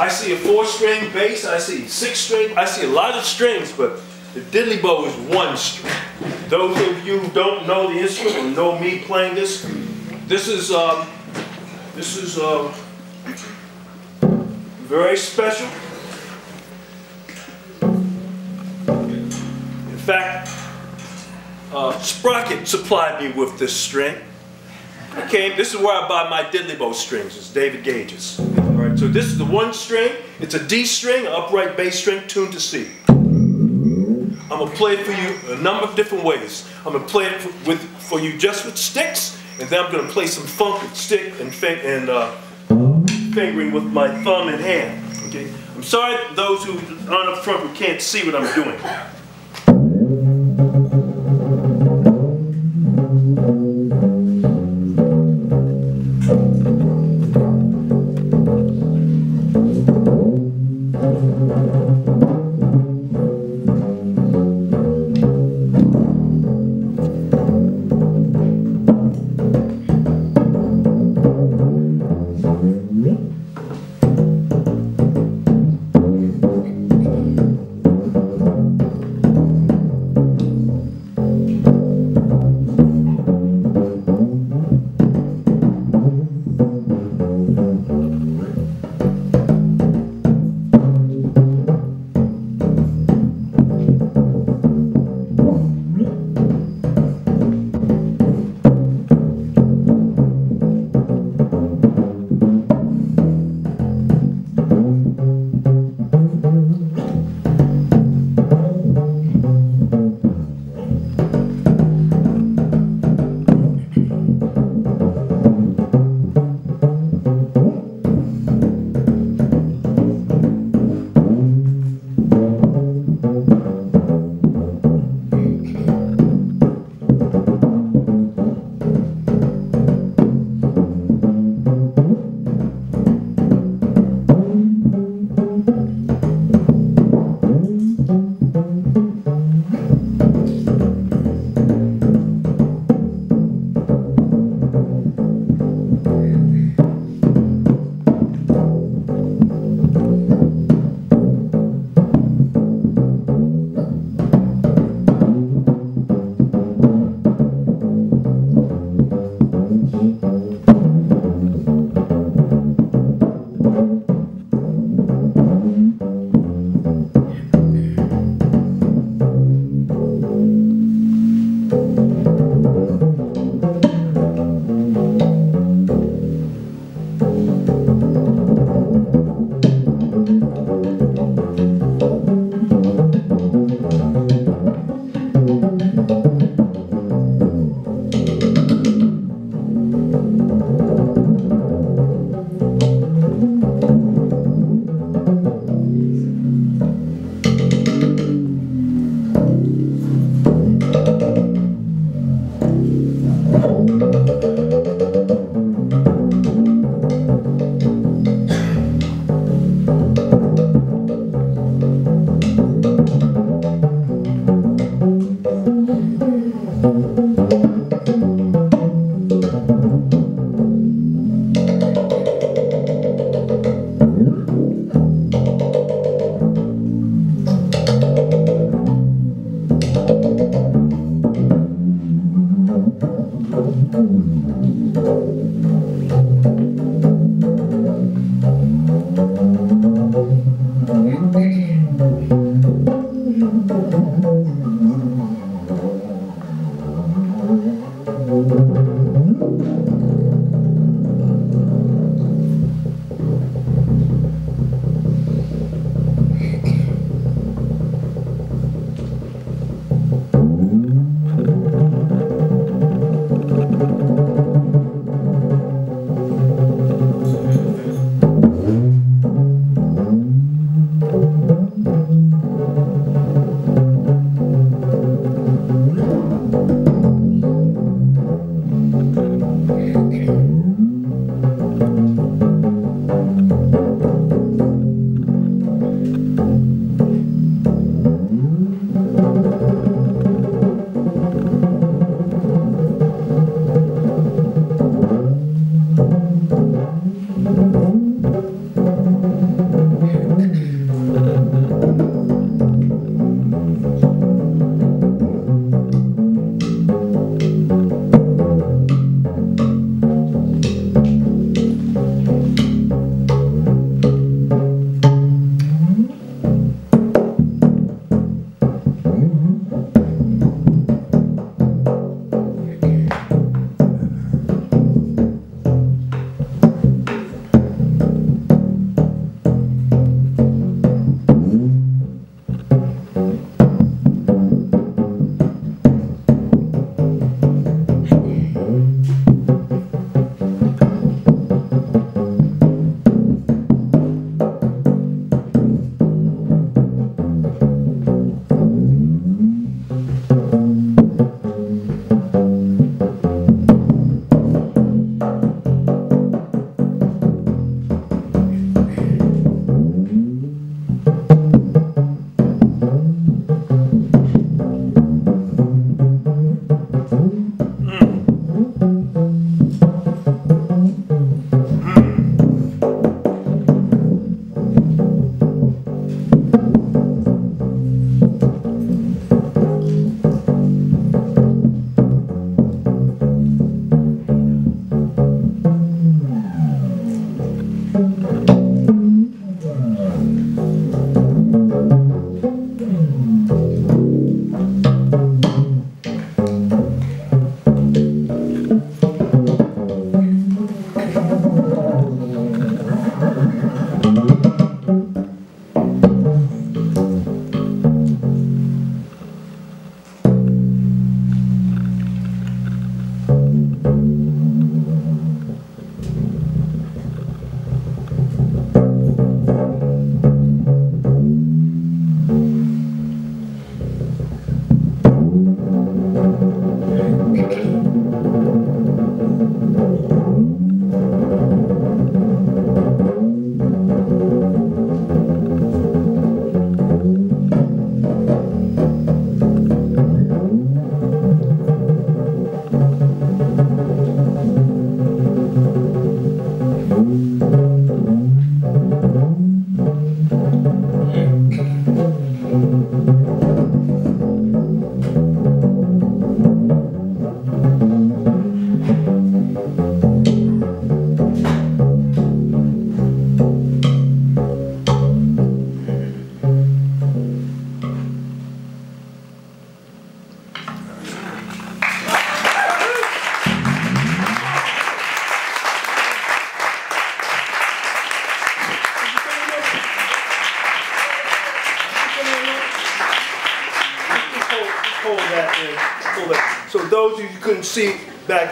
I see a four string bass, I see six string, I see a lot of strings, but the diddley bow is one string. Those of you who don't know the instrument or know me playing this, this is, um, this is uh, very special. In fact, uh, Sprocket supplied me with this string. I came, this is where I buy my diddley bow strings, it's David Gage's. So this is the one string, it's a D string, upright bass string tuned to C. I'm gonna play it for you a number of different ways. I'm gonna play it for, with, for you just with sticks, and then I'm gonna play some funk with stick and, and uh, fingering with my thumb and hand. Okay? I'm sorry those who aren't up front who can't see what I'm doing.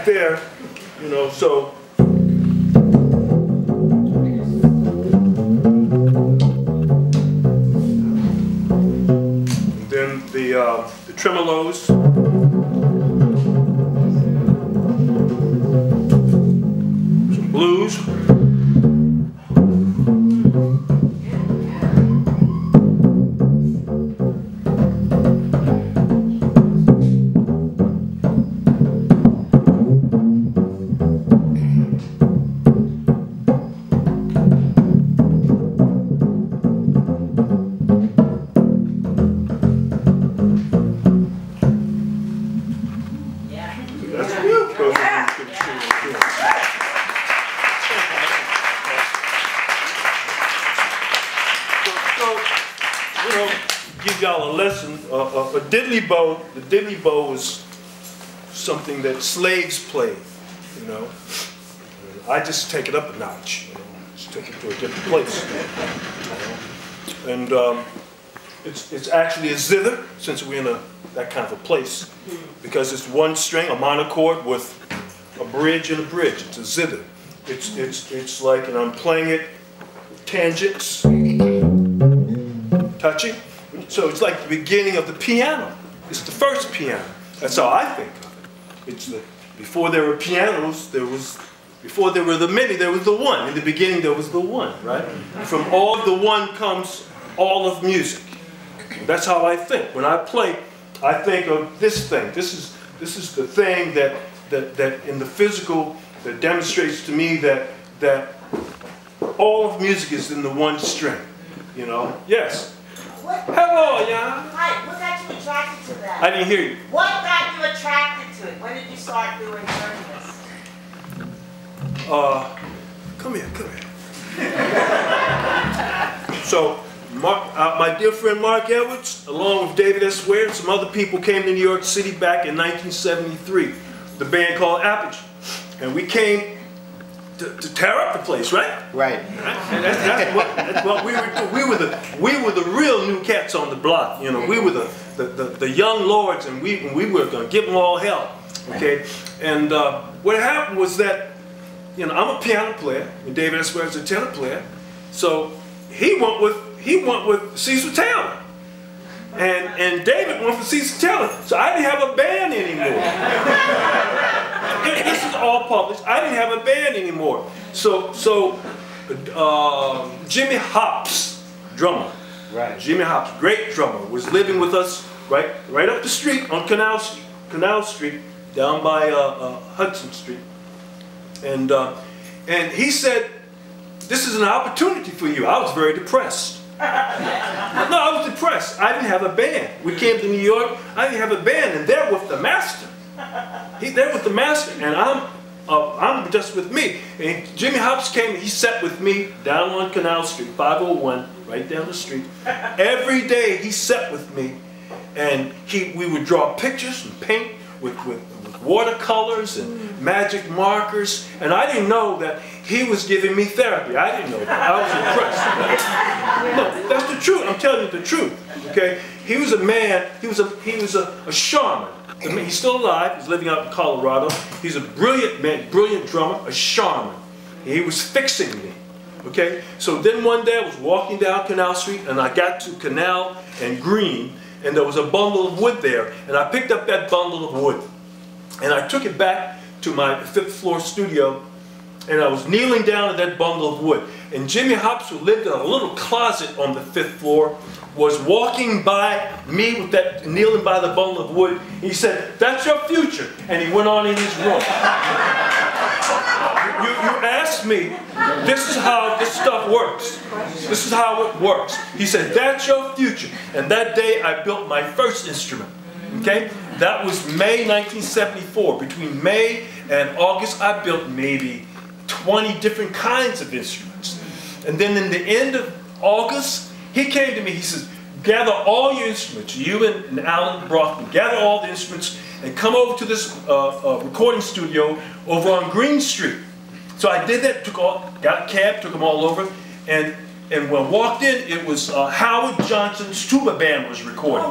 There, diddley bow, the diddley bow is something that slaves played, you know. I just take it up a notch, you know, just take it to a different place. you know. And um, it's, it's actually a zither, since we're in a, that kind of a place, because it's one string, a monochord with a bridge and a bridge. It's a zither. It's, it's, it's like, and I'm playing it tangents, touching. So it's like the beginning of the piano. It's the first piano. That's how I think of it. It's the, before there were pianos, there was, before there were the many, there was the one. In the beginning, there was the one, right? From all the one comes all of music. That's how I think. When I play, I think of this thing. This is, this is the thing that, that, that in the physical that demonstrates to me that, that all of music is in the one string. You know? Yes. What, Hello, yeah. hi, what got you attracted to that? I didn't hear you. What got you attracted to it? When did you start doing journalists? Uh, come here, come here. so, Marc, uh, my dear friend Marc Edwards, along with David S. Ware and some other people, came to New York City back in 1973. The band called Apogee, and we came to, to tear up the place, right? Right. And that's, that's, what, that's what we were. We were the we were the real new cats on the block. You know, we were the the, the, the young lords, and we we were gonna give them all hell. Okay, and uh, what happened was that you know I'm a piano player, and David S. is a tenor player, so he went with he went with Cecil Taylor. And, and David went for Cecil Taylor, so I didn't have a band anymore. this is all published. I didn't have a band anymore. So, so uh, Jimmy Hopps, drummer, Right. Jimmy Hopps, great drummer, was living with us right, right up the street on Canal Street, Canal Street, down by uh, uh, Hudson Street, and uh, and he said, "This is an opportunity for you." I was very depressed. No, I was depressed. I didn't have a band. We came to New York. I didn't have a band, and they're with the master. He, they're with the master, and I'm, uh, I'm just with me. And Jimmy Hopps came. He sat with me down on Canal Street, 501, right down the street. Every day he sat with me, and he, we would draw pictures and paint with, with, with watercolors and magic markers. And I didn't know that he was giving me therapy. I didn't know that. I was impressed. No, that's the truth. I'm telling you the truth. Okay? He was a man, he was a he was a, a shaman. I mean, he's still alive, he's living out in Colorado. He's a brilliant man, brilliant drummer, a shaman. He was fixing me. Okay? So then one day I was walking down Canal Street and I got to Canal and Greene and there was a bundle of wood there and I picked up that bundle of wood and I took it back to my fifth floor studio and I was kneeling down at that bundle of wood. And Jimmy Hopps, who lived in a little closet on the fifth floor, was walking by me with that, kneeling by the bundle of wood. He said, that's your future. And he went on in his room. you, you asked me, this is how this stuff works. This is how it works. He said, that's your future. And that day I built my first instrument. Okay? That was May 1974. Between May and August, I built maybe 20 different kinds of instruments. And then in the end of August, he came to me, he says, gather all your instruments, you and, and Alan Braufman, gather all the instruments and come over to this uh, uh, recording studio over on Greene Street. So I did that, took all, got a cab, took them all over, and and when I walked in, it was uh, Howard Johnson's tuba band was recording.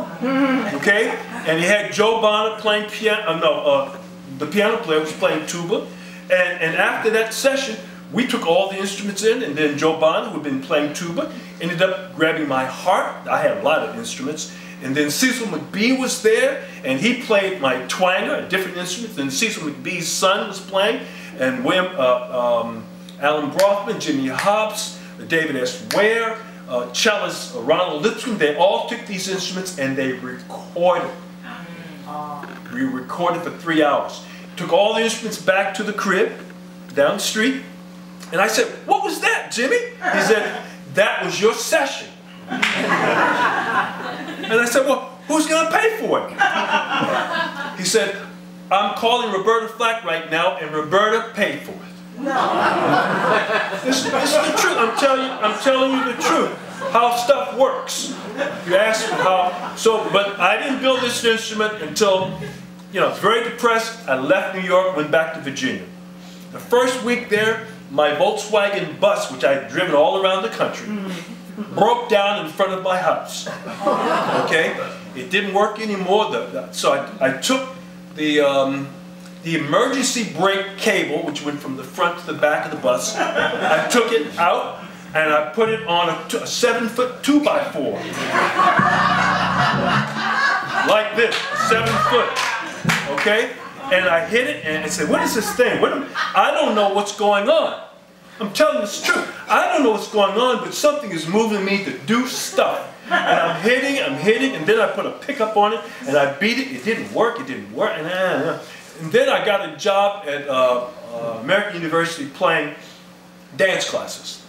Okay, and he had Joe Bonner playing piano. Uh, no, uh, the piano player was playing tuba, and and after that session, we took all the instruments in, and then Joe Bonner, who'd been playing tuba, ended up grabbing my harp. I had a lot of instruments. And then Cecil McBee was there, and he played my twanger, a different instrument. Then Cecil McBee's son was playing, and William, uh, um, Alan Braufman, Jimmy Hopps, David S. Ware, uh, cellist uh, Ronald Lipscomb, they all took these instruments and they recorded. We recorded for three hours. Took all the instruments back to the crib down the street, and I said, what was that, Jimmy? He said, that was your session. and I said, well, who's going to pay for it? He said, I'm calling Roberta Flack right now, and Roberta paid for it. No. this, this is the truth. I'm telling you, I'm telling you the truth. How stuff works. You ask me how. So, but I didn't build this instrument until, you know, I was very depressed. I left New York, went back to Virginia. The first week there, my Volkswagen bus, which I had driven all around the country, broke down in front of my house. Okay? It didn't work anymore. The, so I, I took the, um, the emergency brake cable, which went from the front to the back of the bus, I took it out and I put it on a, a seven foot two by four. like this, seven foot. Okay? And I hit it and I said, what is this thing? What am, I don't know what's going on. I'm telling the truth. I don't know what's going on, but something is moving me to do stuff. And I'm hitting, I'm hitting, and then I put a pickup on it, and I beat it. It didn't work, it didn't work. And, uh, and then I got a job at uh, uh, American University playing dance classes.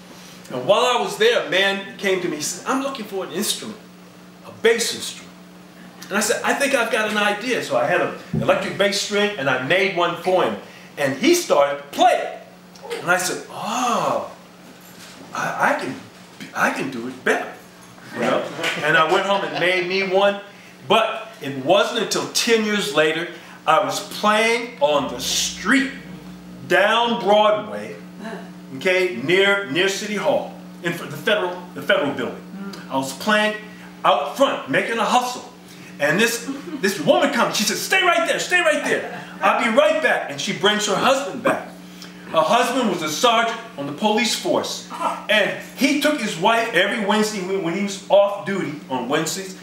And while I was there, a man came to me, he said, I'm looking for an instrument, a bass instrument. And I said, I think I've got an idea. So I had an electric bass string and I made one for him. And he started to play it. And I said, oh, I, I can, I can do it better. You know? And I went home and made me one. But it wasn't until 10 years later, I was playing on the street down Broadway, okay, near, near City Hall, in the federal, the federal building. I was playing out front, making a hustle. And this, this woman comes, she says, stay right there, stay right there. I'll be right back. And she brings her husband back. Her husband was a sergeant on the police force. And he took his wife every Wednesday when he was off duty on Wednesdays.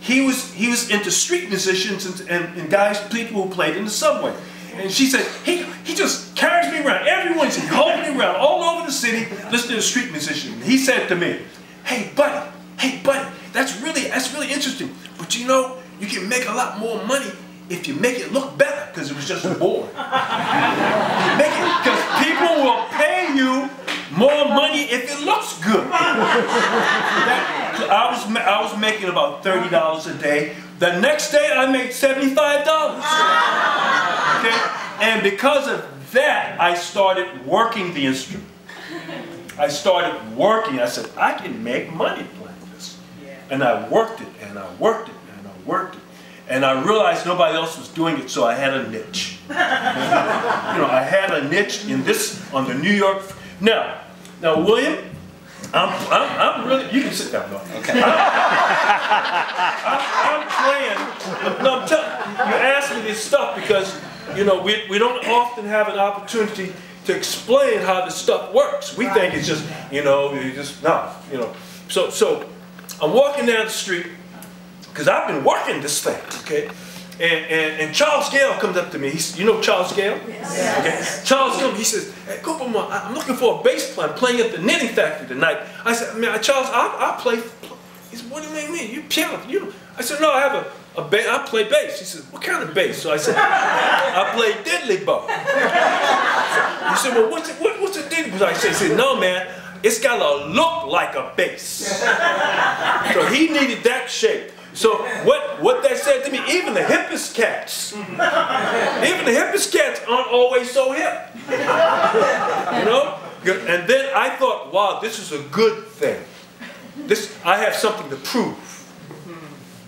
He was, he was into street musicians and, and, and guys, people who played in the subway. And she said, he, he just carries me around every Wednesday, holds me around all over the city, listening to street musicians. He said to me, hey buddy, hey buddy, that's really, that's really interesting. But you know, you can make a lot more money if you make it look better, because it was just make it, because people will pay you more money if it looks good. that, I was, I was making about $30 a day. The next day I made $75. Okay? And because of that, I started working the instrument. I started working. I said, I can make money. And I worked it, and I worked it, and I worked it. And I realized nobody else was doing it, so I had a niche. you know, I had a niche in this, on the New York. Now, now William, I'm, I'm, I'm really, you can sit down, though. Okay. I'm, I'm, playing, no, I'm telling you, ask me this stuff because, you know, we, we don't often have an opportunity to explain how this stuff works. We think it's just, you know, you just, no, you know. So, so I'm walking down the street, because I've been working this thing, okay? And, and, and, Charles Gayle comes up to me. He's, you know Charles Gayle? Yes. Okay. Charles Gayle, he says, hey, Cooper, I'm looking for a bass player. I'm playing at the knitting factory tonight. I said, man, Charles, I, I play. He said, what do you mean? You piano? You? I said, no, I have a, a bass. I play bass. He said, what kind of bass? So I said, I play diddley bow. He said, well, what's it, what, what's a diddley bow? I said, no, man, it's got to look like a bass. so he needed that shape. So what, what that said to me, even the hippest cats, even the hippest cats aren't always so hip. You know? And then I thought, wow, this is a good thing. This, I have something to prove.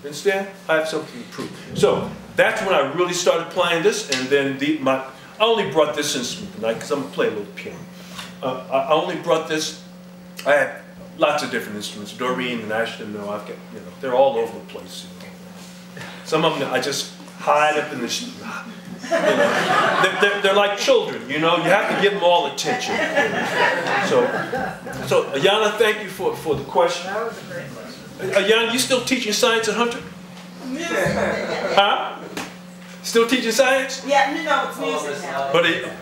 Understand? I have something to prove. So that's when I really started playing this, and then the, my, I only brought this instrument tonight because I'm going to play a little piano. Uh, I only brought this, I had lots of different instruments. Doreen and Ashton, no, I've got, you know, they're all over the place. You know. Some of them I just hide up in the, you know, they're, they're, they're like children, you know, you have to give them all attention. So, so Ayana, thank you for, for the question. That was a great question. Ayana, you still teaching science at Hunter? Yeah. Huh? Still teaching science? Yeah, no, no, it's music now. But it,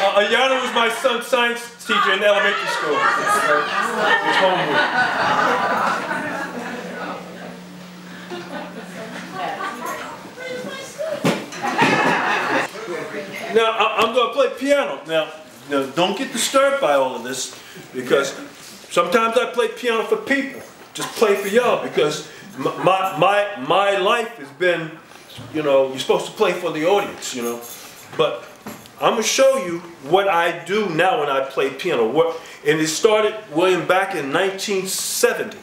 Uh, Ayana was my son's science teacher in elementary school. His homework. Now, I- I'm going to play piano. Now, now, don't get disturbed by all of this because sometimes I play piano for people. Just play for y'all because my, my, my life has been, you know, you're supposed to play for the audience, you know. But I'm going to show you what I do now when I play piano. What, and it started, William, back in 1970.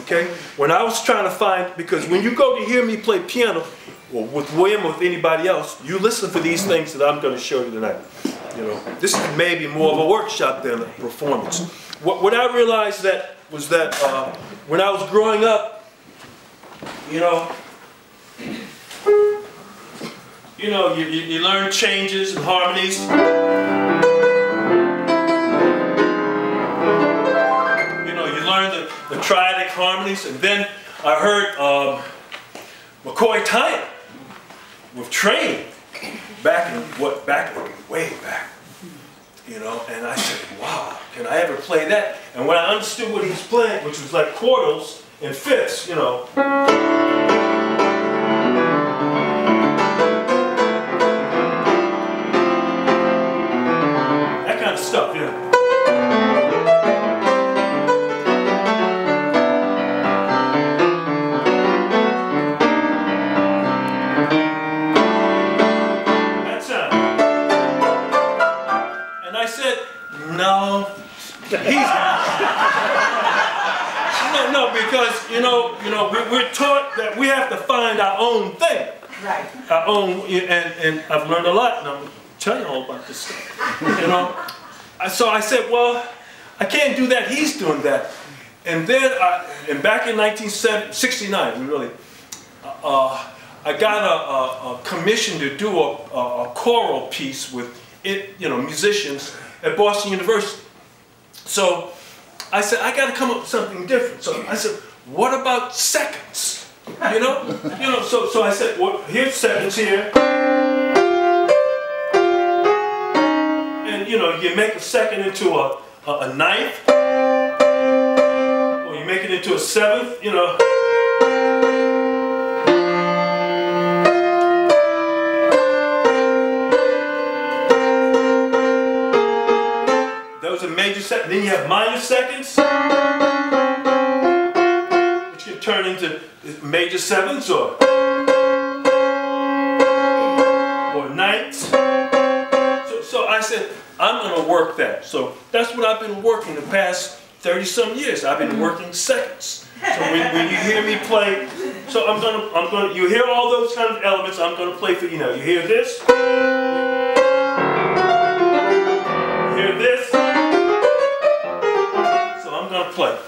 Okay? When I was trying to find, because when you go to hear me play piano, or with William or with anybody else, you listen for these things that I'm going to show you tonight. You know, this is maybe more of a workshop than a performance. What, what I realized that was that uh, when I was growing up, you know, you know, you, you, you learn changes and harmonies. You know, you learn the, the triadic harmonies, and then I heard um, McCoy Tyner with Trane back in what back way back. You know, and I said, wow, can I ever play that? And when I understood what he was playing, which was like quartals and fifths, you know. No, no, because you know, you know, we, we're taught that we have to find our own thing, Right. our own, and and I've learned a lot, and I'm telling you all about this stuff. You know, so I said, well, I can't do that. He's doing that, and then, I, and back in 1969, really, uh, I got a, a, a commission to do a, a, a choral piece with it, you know, musicians at Boston University. So I said, I got to come up with something different. So I said, what about seconds? You know, you know. So so I said, well, here's seconds here, and you know, you make a second into a a, a ninth, or you make it into a seventh. You know. Major. Then you have minor seconds, which can turn into major sevenths or or ninths. So, so I said, I'm going to work that. So that's what I've been working the past 30 some years. I've been working seconds. So when, when you hear me play, so I'm gonna, I'm gonna, you hear all those kind of elements. I'm gonna play for you now. You hear this? You hear this? So I'm.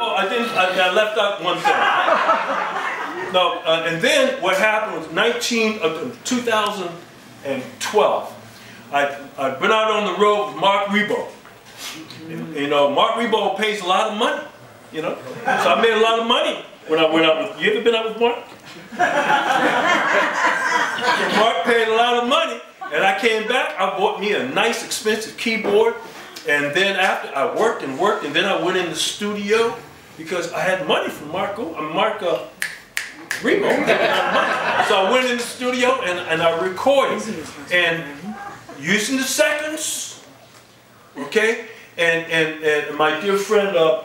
Oh, I didn't. I, I left out one thing. No, uh, and then what happened was 19, uh, 2012. I I went out on the road with Marc Ribot. And, you know, Marc Ribot pays a lot of money. You know, so I made a lot of money when I went out with. You ever been out with Mark? Mark paid a lot of money, and I came back. I bought me a nice, expensive keyboard, and then after I worked and worked, and then I went in the studio because I had money from Marco. Uh, Mark uh, Remo. So I went in the studio and, and I recorded, and using the seconds, okay, and and and my dear friend uh,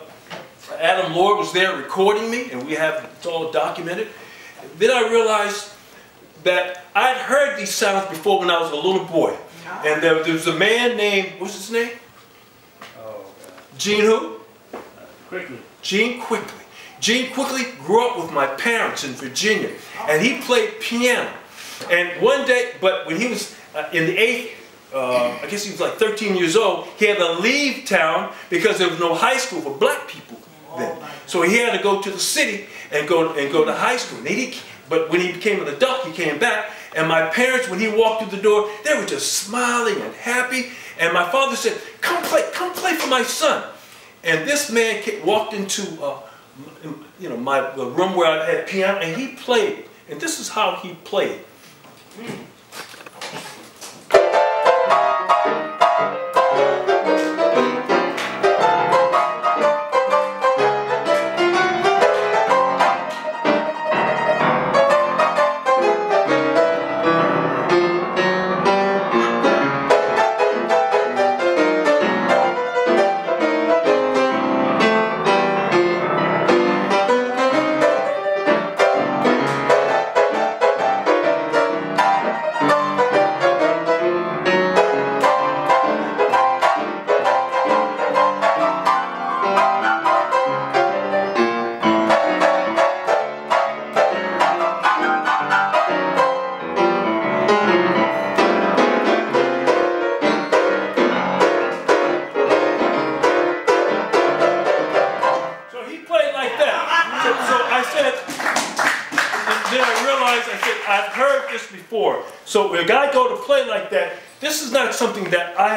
Adam Lord was there recording me, and we have it's all documented. Then I realized that I'd heard these sounds before when I was a little boy. And there, there was a man named, what's his name? Oh, Gene who? quickly. Gene Quickly. Gene Quickly grew up with my parents in Virginia, and he played piano. And one day, but when he was uh, in the eighth, uh, I guess he was like 13 years old, he had to leave town because there was no high school for black people then. So he had to go to the city and go and go to high school. He, but when he became an adult, he came back, and my parents, when he walked through the door, they were just smiling and happy. And my father said, "Come play, come play for my son." And this man walked into, uh, you know, my the room where I had piano, and he played. And this is how he played.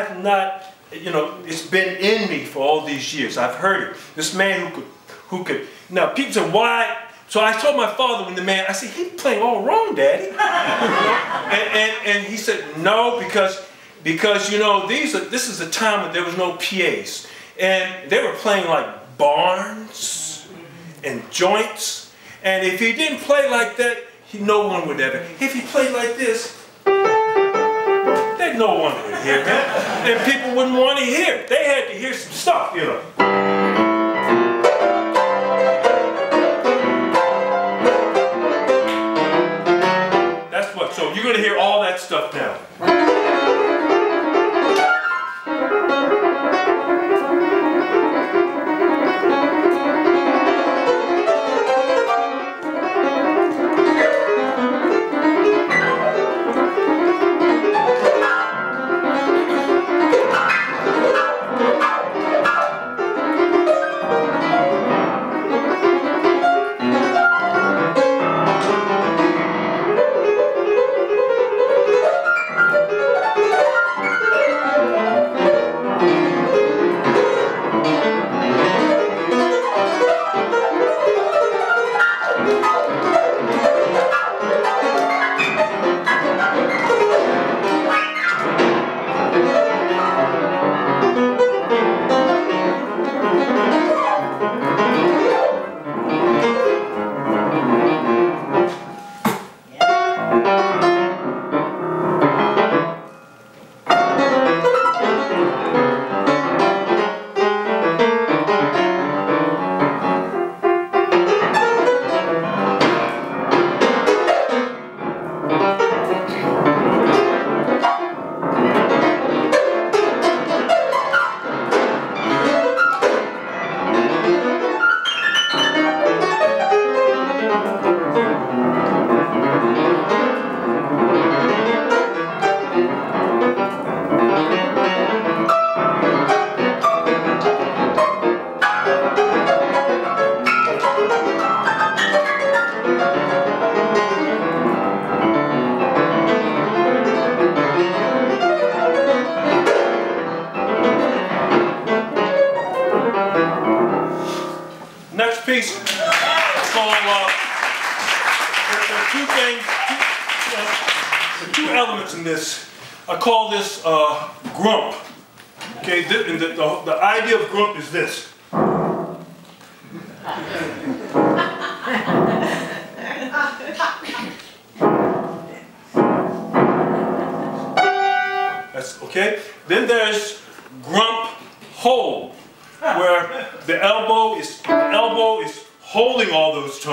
Have not, you know, it's been in me for all these years. I've heard it. This man who could, who could, now people say, why? So I told my father when the man, I said, he's playing all wrong, daddy. and, and, and he said, no, because, because you know, these are, this is a time when there was no PAs. And they were playing like barns and joints. And if he didn't play like that, he, no one would ever. If he played like this, no one would hear him. And people wouldn't want to hear. They had to hear some stuff, you know. That's what. So you're going to hear all that stuff now.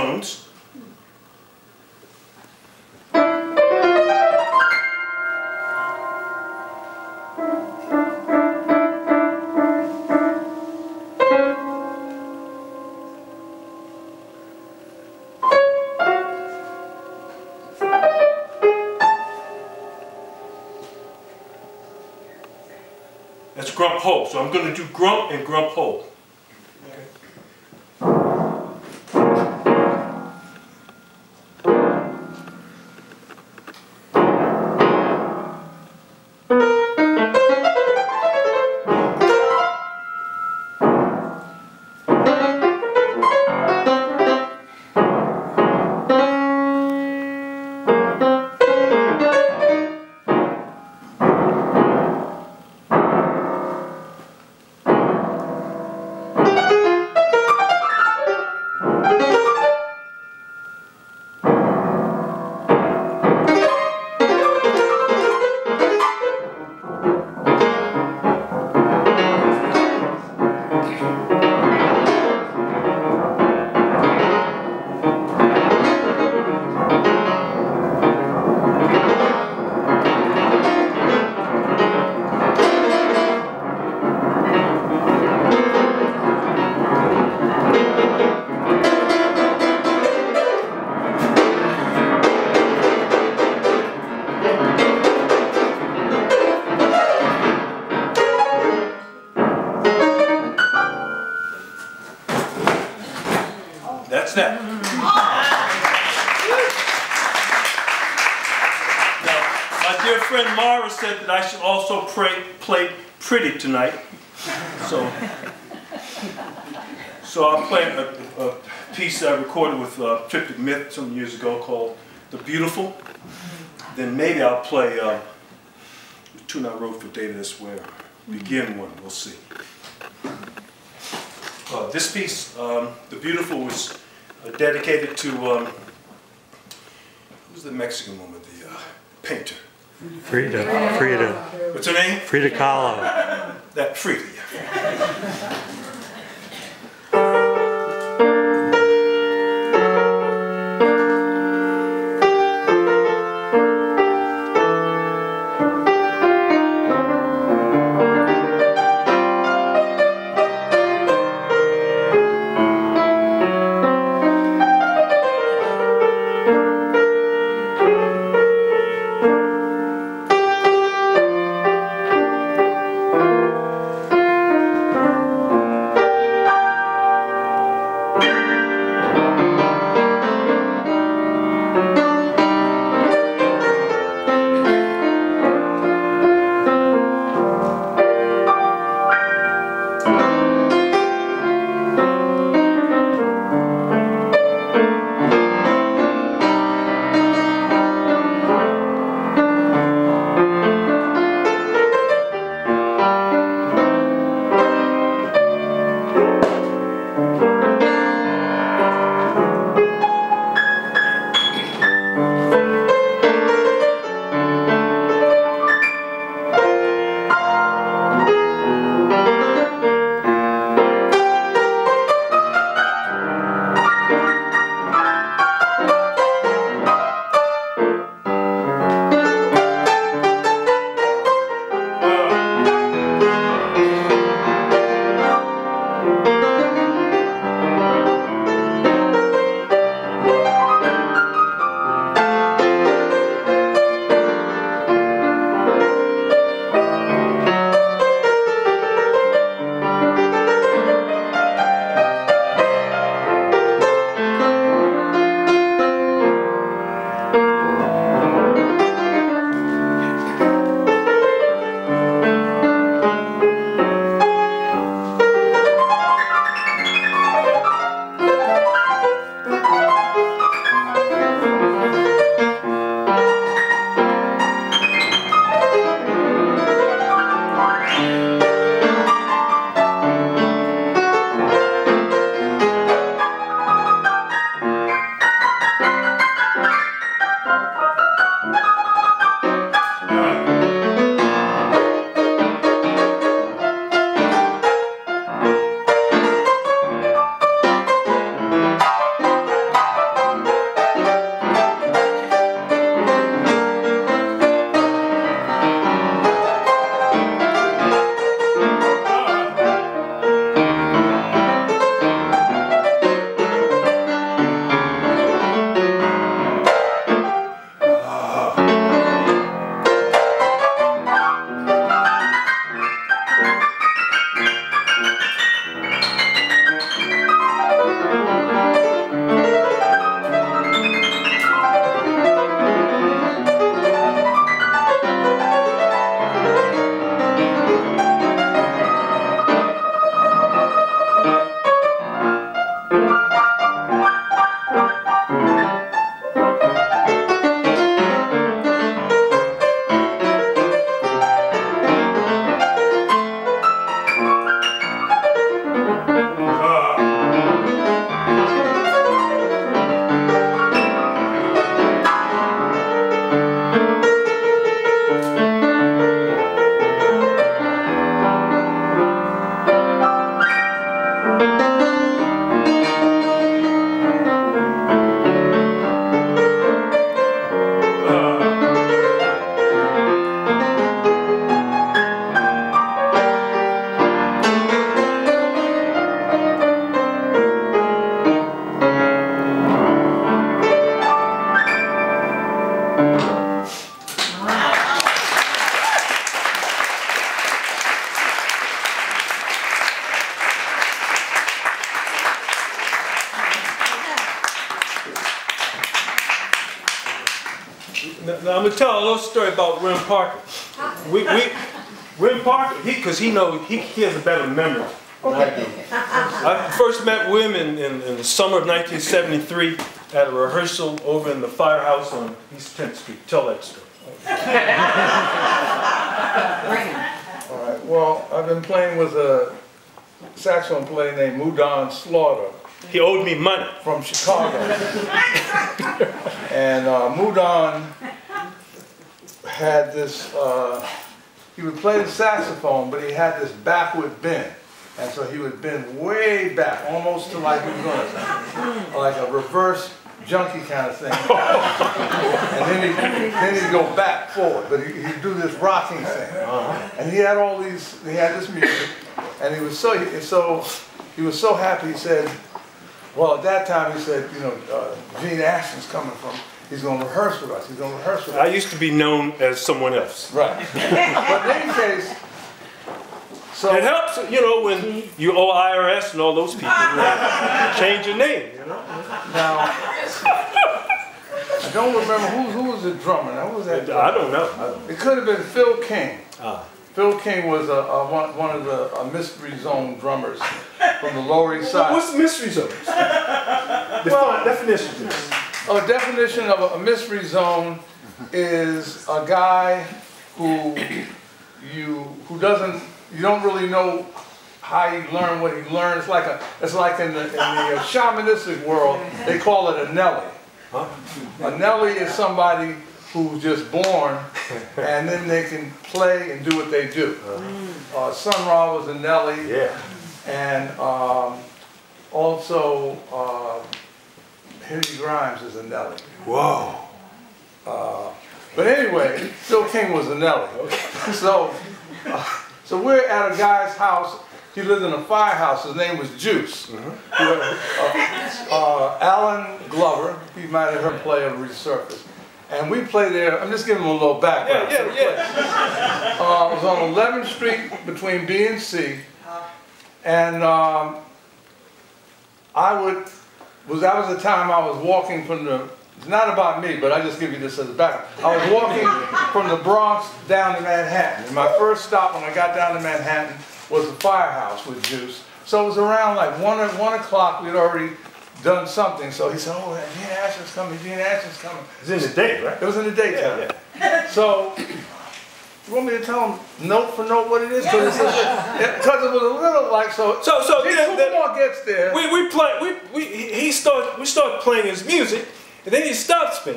don't, That's grump hole. So I'm going to do grump and grump hole. Pray, play pretty tonight. So, so I'll play a, a piece I recorded with uh, Triptych Myth some years ago called The Beautiful. Then maybe I'll play uh, the tune I wrote for David S. Ware. Begin one, we'll see. Uh, this piece, um, The Beautiful, was uh, dedicated to, um, who's the Mexican woman, the uh, painter? Frida, Frida, What's her name? Frida Kahlo. That Frida, Rim Parker. We, we, Rim Parker, cause he knows he, he has a better memory than I do. I first met Wim in, in, in the summer of 1973 at a rehearsal over in the firehouse on East 10th Street. Tell that story. All right, well, I've been playing with a saxophone player named Mudon Slaughter He owed me money. from Chicago. and uh, Mudon had this, uh, he would play the saxophone, but he had this backward bend. And so he would bend way back, almost to like he was going to, like a reverse junkie kind of thing. and then he then he'd go back forward, but he, he'd do this rocking thing. And he had all these, he had this music, and he was so he, so he was so happy. He said, well, at that time he said, you know, uh, Gene Ashton's coming from. He's going to rehearse with us. He's going to rehearse with us. I used to be known as someone else. Right. but in any case, so It helps, you know, when you owe IRS and all those people, you know, change your name, you know? now I don't remember who who was the drummer. Now who was that? I don't know. I don't know. It could have been Phil King. Ah. Phil King was a, a one, one of the a mystery zone drummers from the Lower East Side. What's the mystery zone? Define, definition, please. A definition of a, mystery zone is a guy who you who doesn't you don't really know how he learned what he learned. It's like a it's like in the in the uh, shamanistic world they call it a Nelly. Huh? A Nelly is somebody who's just born and then they can play and do what they do. Uh, Sun Ra was a Nelly Yeah. and um, also uh, Henry Grimes is a Nelly. Whoa. But anyway, Phil King was a Nelly. So, uh, so we're at a guy's house. He lived in a firehouse. His name was Juice. Uh, uh, Alan Glover. You might have heard play on Resurface. And we played there. I'm just giving him a little background. Yeah, yeah, yeah. Uh, it was on 11th Street between B and C. And um, I would, was that was the time I was walking from the, it's not about me, but I just give you this as a background. I was walking from the Bronx down to Manhattan. And my first stop when I got down to Manhattan was the firehouse with Juice. So it was around like one, or- one o'clock, we'd already done something. So he said, oh, Gene Ashton's coming, Gene Ashton's coming. It was in the day, right? It was in the daytime. Yeah, So, you want me to tell him note for note what it is? Because it was a little like, so. So, so, Gene yeah, that- Kumar gets there. We, we play, we, we, he he start, we start playing his music, and then he stops me.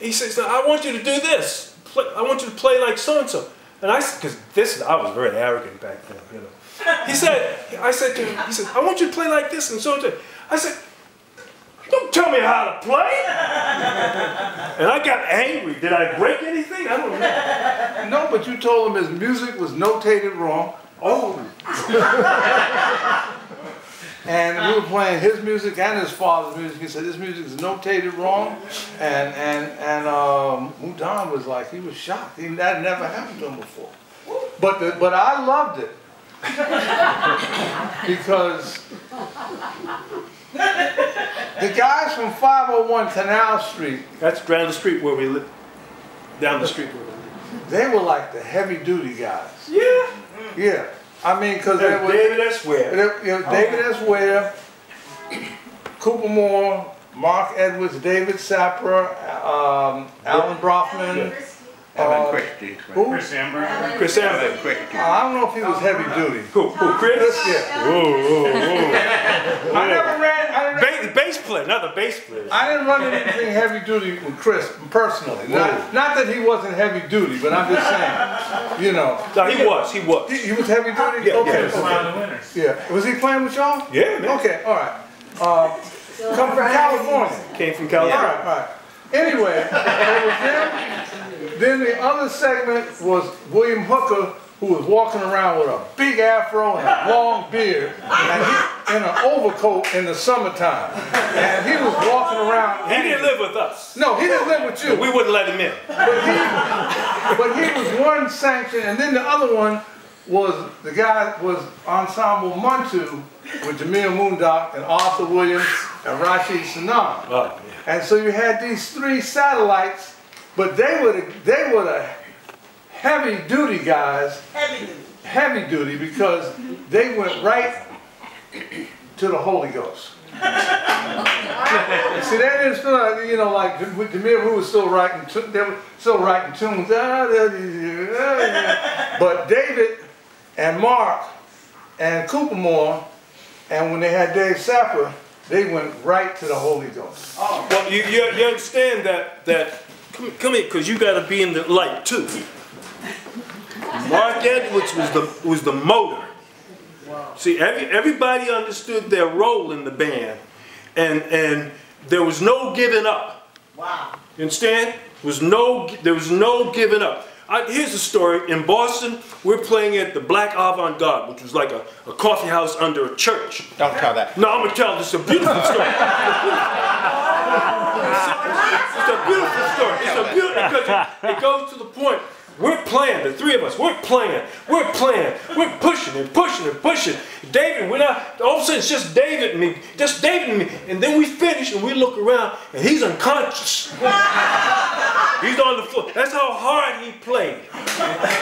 He says, I want you to do this. Play, I want you to play like so-and-so. And I said, because this, I was very arrogant back then, you know. He said, I said to him, he said, I want you to play like this and so-and-so. I said, don't tell me how to play. and I got angry. Did I break anything? I don't know. No, but you told him his music was notated wrong. Oh, And we were playing his music and his father's music. He said, this music is notated wrong. And, and, and um, Mudan was like, he was shocked. He, that never happened to him before. But, the, but I loved it. because the guys from 501 Canal Street, that's down the street where we live. Down the street where we live. they were like the heavy duty guys. Yeah. Yeah. I mean, because they were. David S. Ware. You know, David S. Ware, Cooper Moore, Marc Edwards, David Sapper, um, Alan Braufman. Evan uh, Christie. Who? Chris Amber. Chris Evan Evans. Christie. I don't know if he was heavy duty. Who? Who? Chris? Yeah. Whoa, whoa, whoa. I never ran. I didn't, Ba- bass player, not the bass player. I didn't run into anything heavy duty with Chris personally. Not, not that he wasn't heavy duty, but I'm just saying, you know. No, he was. He was. He, he was heavy duty. Yeah, okay. yeah. okay. The winners. Yeah. Was he playing with y'all? Yeah, man. Okay. All right. Uh, come from California. Came from All California. right, all right. Anyway, there was them. Then the other segment was William Hooker, who was walking around with a big afro and a long beard, and he, in an overcoat in the summertime. And he was walking around. He didn't live with us. No, he didn't live with you. We wouldn't let him in. But he, but he was one sanction, and then the other one was the guy was Ensemble Muntu with Jemeel Moondoc and Arthur Williams and Rashid Sinan. Oh, yeah. And so you had these three satellites But they were the, they were the heavy duty guys, Heavy duty. heavy duty because they went right to the Holy Ghost. See, they didn't still, like, you know, like with Demir, who was still writing, they were still writing tunes. ah, da, dee, yeah. But David and Marc and Coopermore, and when they had Dave Sapper, they went right to the Holy Ghost. Oh. Well, you, you, you understand that, that, come, come here, because you gotta be in the light too. Marc Edwards was the, was the motor. Wow. See, every, everybody understood their role in the band, and, and there was no giving up. Wow. You understand? Was no, there was no giving up. I, here's a story. In Boston, we're playing at the Black Avant-Garde, which was like a, a coffee house under a church. Don't tell that. No, I'm gonna tell this a beautiful story. It's a beautiful story. It's a beautiful because it, it goes to the point. We're playing, the three of us, we're playing, we're playing, we're pushing and pushing and pushing. David, we're not, all of a sudden it's just David and me, just David and me. And then we finish and we look around and he's unconscious. he's on the floor. That's how hard he played.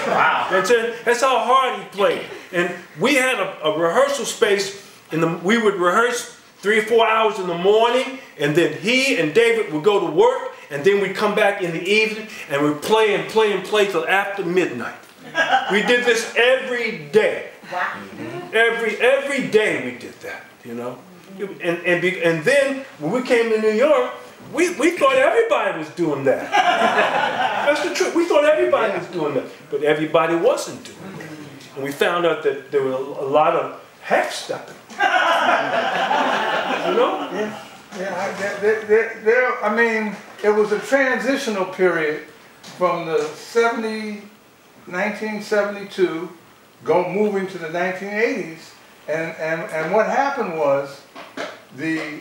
Wow. That's, it. That's how hard he played. And we had a, a rehearsal space and we would rehearse three or four hours in the morning, and then he and David would go to work, and then we'd come back in the evening, and we'd play and play and play till after midnight. We did this every day. Every every day we did that, you know. And and be, and then when we came to New York, we, we thought everybody was doing that. That's the truth. We thought everybody was doing that, but everybody wasn't doing that. And we found out that there were a, a lot of half stepping. You know? Yeah, I, there, there- there, there, I mean, it was a transitional period from the 70, 1972, go, moving to the 1980s. And, and, and what happened was the,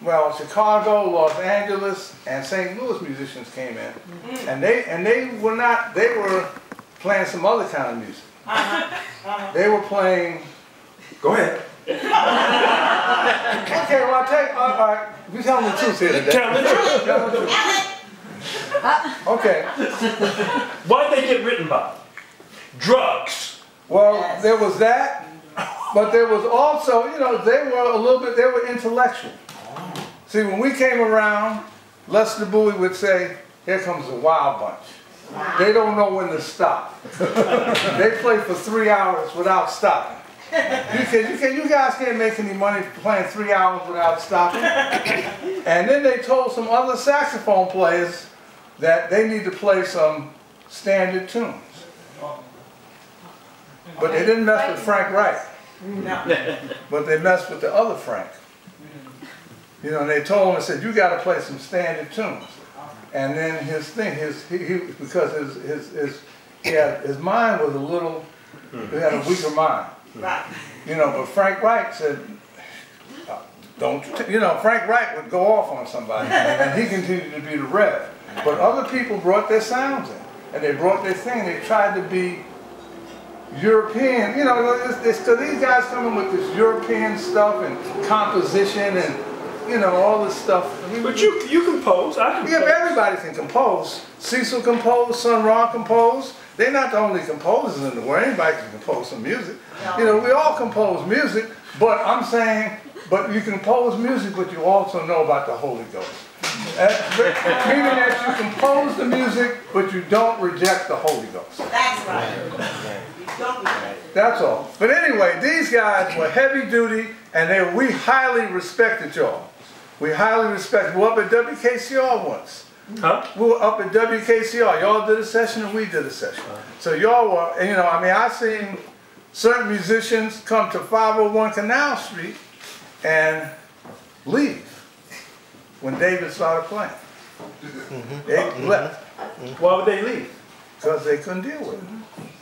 well, Chicago, Los Angeles, and St. Louis musicians came in. Mm-hmm. And they, and they were not, they were playing some other kind of music. Uh-huh. Uh-huh. They were playing Go ahead. Okay, well, I tell you, all right, we telling the truth here today. Tell the truth. Tell the truth. Okay, Why'd they get written by? Drugs. well, there was that, but there was also, you know, they were a little bit, they were intellectual. See, when we came around, Lester Bowie would say, here comes a wild bunch. They don't know when to stop. They play for three hours without stopping. You can, you can, you guys can't make any money playing three hours without stopping. And then they told some other saxophone players that they need to play some standard tunes. But they didn't mess with Frank Wright. But they messed with the other Frank. You know, and they told him, and said, you gotta play some standard tunes. And then his thing, his, he, he, because his, his, his, he had, his mind was a little, he had a weaker mind. Right. You know, but Frank Wright said, don't, you know, Frank Wright would go off on somebody, and he continued to be the rev. But other people brought their sounds in, and they brought their thing, they tried to be European, you know, it's, it's, cause these guys coming with this European stuff and composition and, you know, all this stuff. I But you you compose. I compose. yeah, everybody can compose. Cecil composed, Sun Ra composed. They're not the only composers in the world. Anybody can compose some music. You know, we all compose music, but I'm saying, but you can compose music, but you also know about the Holy Ghost. Uh, meaning that you compose the music, but you don't reject the Holy Ghost. That's right. You don't do that. That's all. But anyway, these guys were heavy duty, and they, we highly respected y'all. We highly respected. We were up at WKCR once. Huh? We were up at WKCR. Y'all did a session and we did a session. Uh-huh. So y'all were, you know, I mean, I seen certain musicians come to 501 Canal Street and leave when David started playing. Mm-hmm. They mm-hmm. left mm-hmm. Why would they leave? because they couldn't deal with it.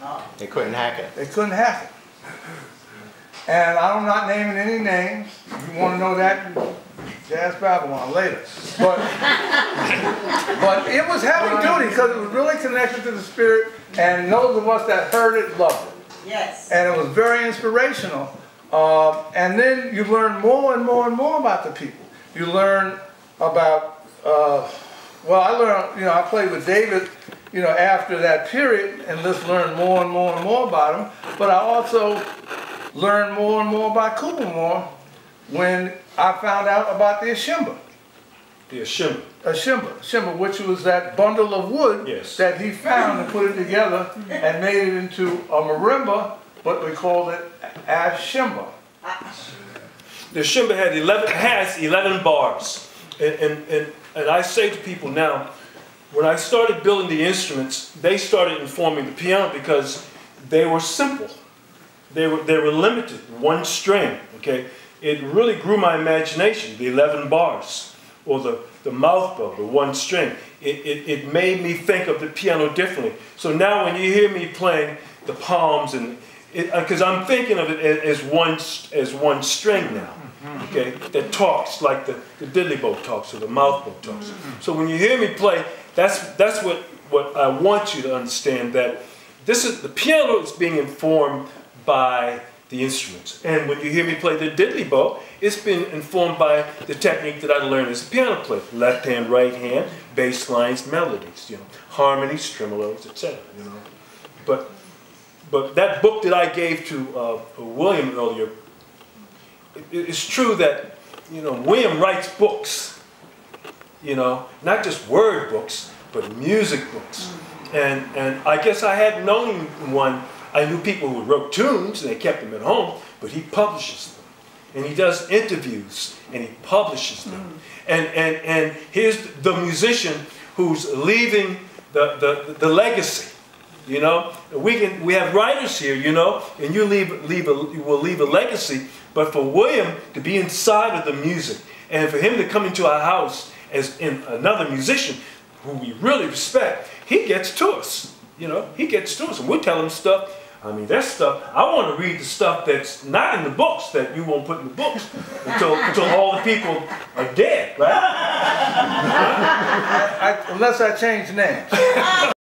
Uh-huh. They couldn't hack it. They couldn't hack it. And I'm not naming any names. If you want to know that, Jazz Babylon later. But, but it was heavy duty because it was really connected to the spirit, and those of us that heard it loved it. Yes. And it was very inspirational. Uh, and then you learn more and more and more about the people. You learn about uh, Well, I learned, you know, I played with David, you know, after that period and just learned more and more and more about him. But I also learned more and more about Coopermore when I found out about the Ashimba. The Ashimba. Ashimba, Ashimba, which was that bundle of wood Yes. that he found and put it together and made it into a marimba, but we called it Ashimba. The Ashimba had 11, has 11 bars. And, and, and, and I say to people now, when I started building the instruments, they started informing the piano because they were simple. They were, they were limited, one string, okay? It really grew my imagination, the 11 bars, or the, the mouth bow, the one string. It, it, it made me think of the piano differently. So now when you hear me playing the palms and, because uh, I'm thinking of it as one, as one string now, okay? That talks like the, the diddley bow talks or the mouth bow talks. So when you hear me play, that's, that's what, what I want you to understand that this is, the piano is being informed by the instruments. And when you hear me play the diddley bow, it's been informed by the technique that I learned as a piano player. Left hand, right hand, bass lines, melodies, you know, harmonies, tremolos, etc. You know. But but that book that I gave to uh, William earlier, it, it's true that you know William writes books, you know, not just word books, but music books. And and I guess I hadn't known one. I knew people who wrote tunes and they kept them at home, but he publishes them, and he does interviews and he publishes them. Mm. And and and here's the musician who's leaving the the, the legacy. You know, we can we have writers here, you know, and you leave leave a you will leave a legacy. But for William to be inside of the music and for him to come into our house as in another musician who we really respect, he gets to us. You know, he gets to us, and we tell him stuff. I mean, that stuff. I want to read the stuff that's not in the books that you won't put in the books until until all the people are dead, right? I, unless I change names.